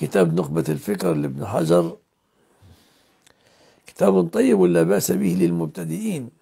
كتاب نخبة الفكر لابن حجر. كتاب طيب لا بأس به للمبتدئين.